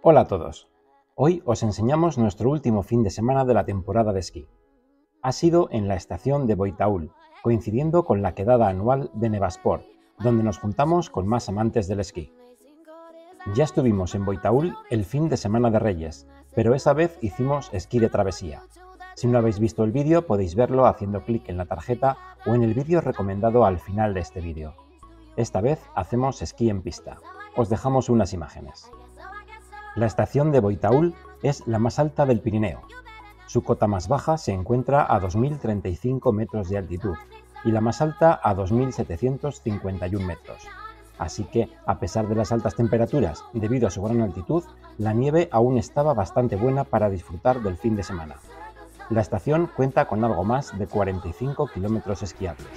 Hola a todos. Hoy os enseñamos nuestro último fin de semana de la temporada de esquí. Ha sido en la estación de Boitaúl, coincidiendo con la quedada anual de Nevasport, donde nos juntamos con más amantes del esquí. Ya estuvimos en Boitaúl el fin de semana de Reyes, pero esa vez hicimos esquí de travesía. Si no habéis visto el vídeo podéis verlo haciendo clic en la tarjeta o en el vídeo recomendado al final de este vídeo. Esta vez hacemos esquí en pista. Os dejamos unas imágenes. La estación de Boitaúl es la más alta del Pirineo. Su cota más baja se encuentra a 2.035 metros de altitud y la más alta a 2.751 metros. Así que, a pesar de las altas temperaturas debido a su gran altitud, la nieve aún estaba bastante buena para disfrutar del fin de semana. La estación cuenta con algo más de 45 kilómetros esquiables.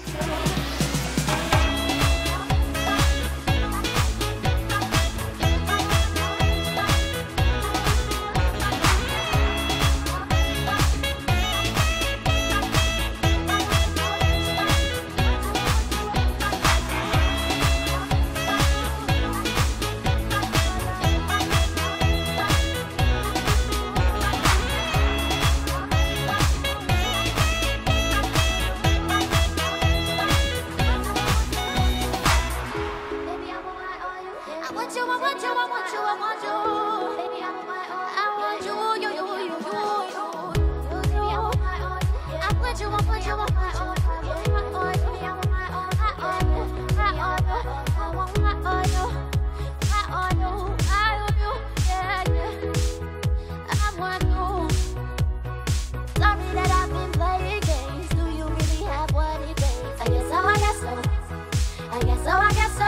So I guess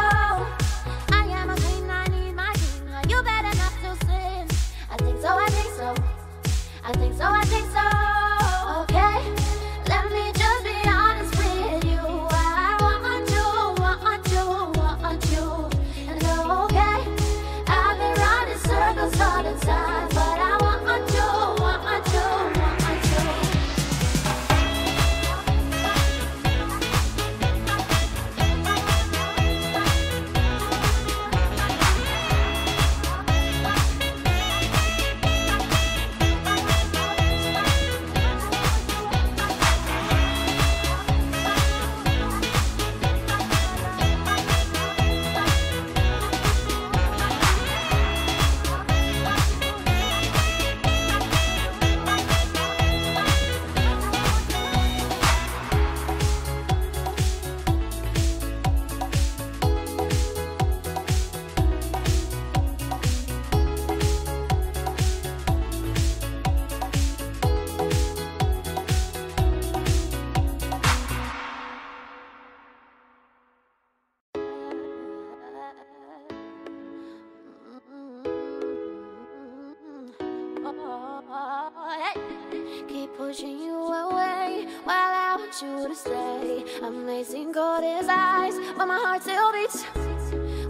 want you to stay. Amazing cold as eyes but my heart still beats.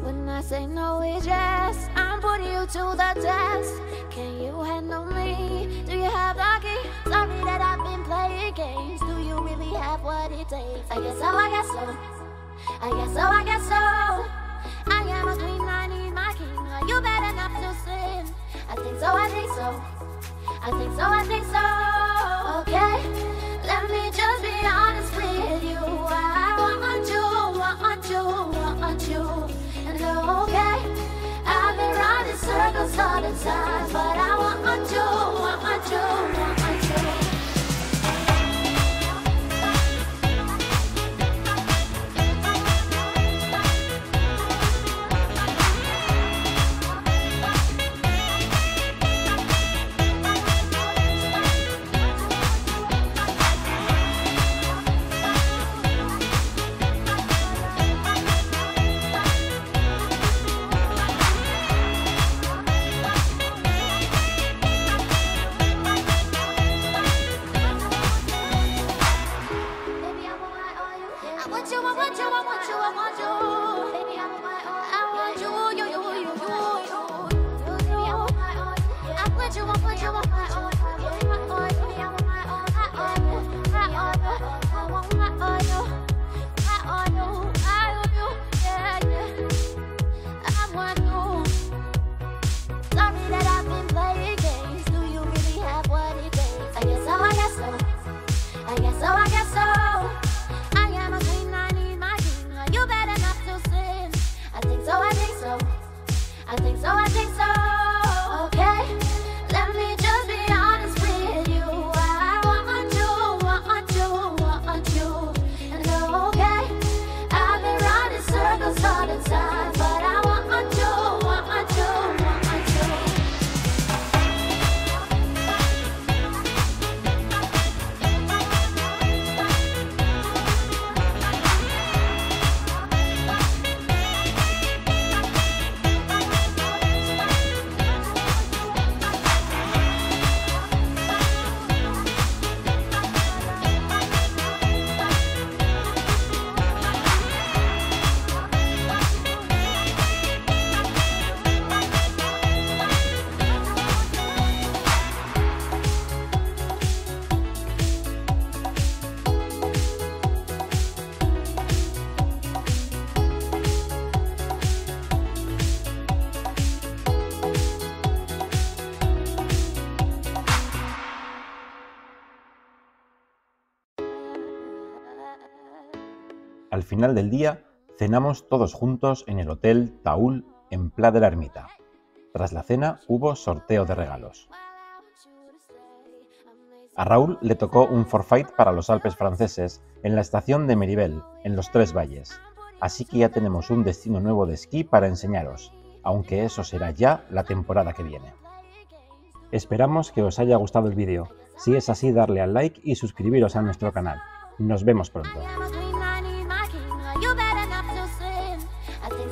When I say no, it's yes. I'm putting you to the test. Can you handle me? Do you have the key? Sorry that I've been playing games. Do you really have what it takes? I guess so, I guess so. I guess so, I guess so. I am a queen, I need my king. Are you bad enough to sin? I think so, I think so. I think so, I think so. hard inside. So, I guess Al final del día, cenamos todos juntos en el Hotel Taul en Pla de la Ermita. Tras la cena hubo sorteo de regalos. A Raúl le tocó un forfait para los Alpes franceses en la estación de Meribel, en los Tres Valles. Así que ya tenemos un destino nuevo de esquí para enseñaros, aunque eso será ya la temporada que viene. Esperamos que os haya gustado el vídeo. Si es así, darle al like y suscribiros a nuestro canal. Nos vemos pronto.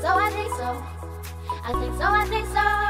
So, I think so. I think so, I think so.